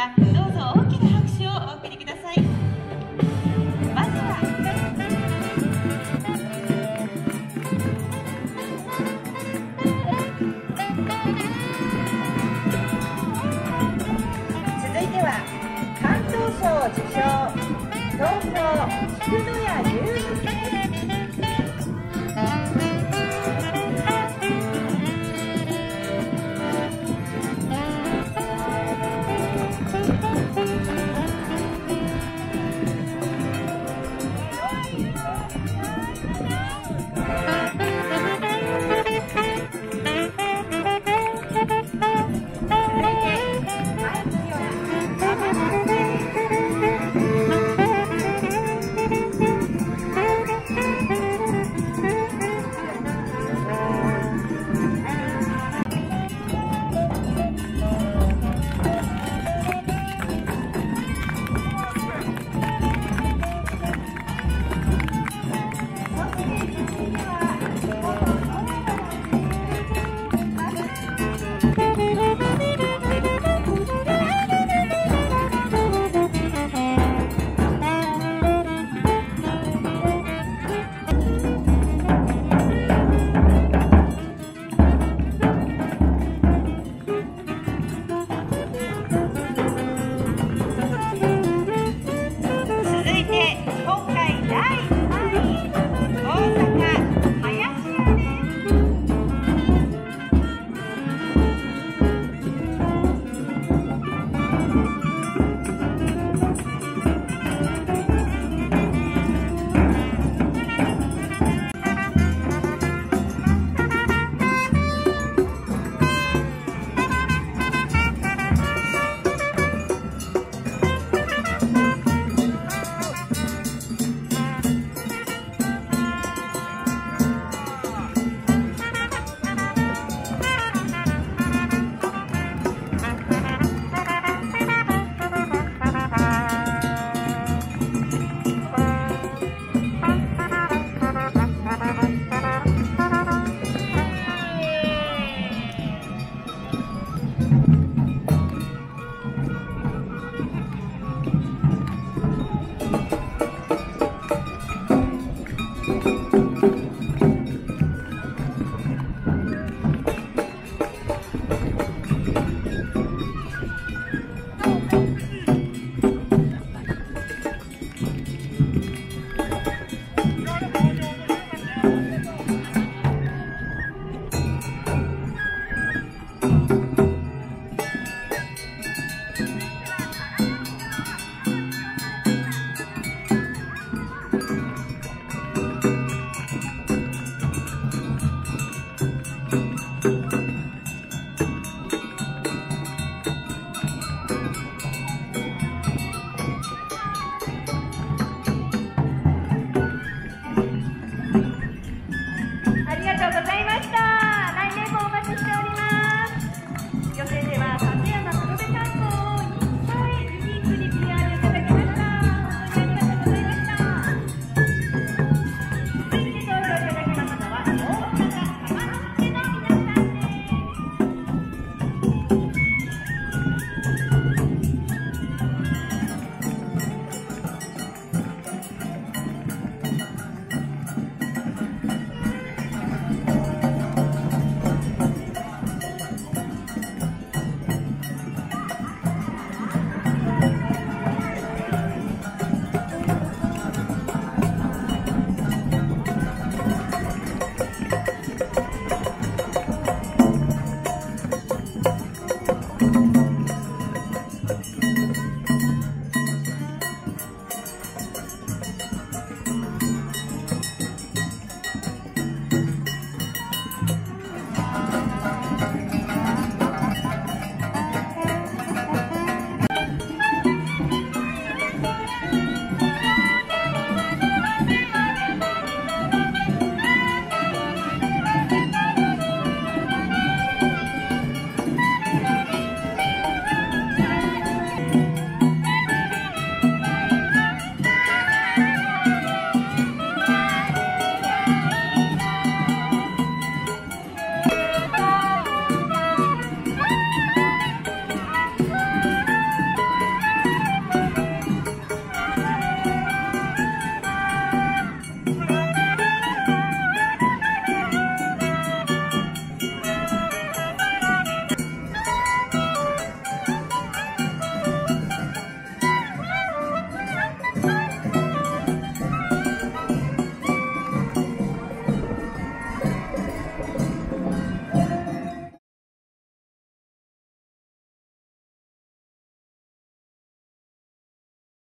来，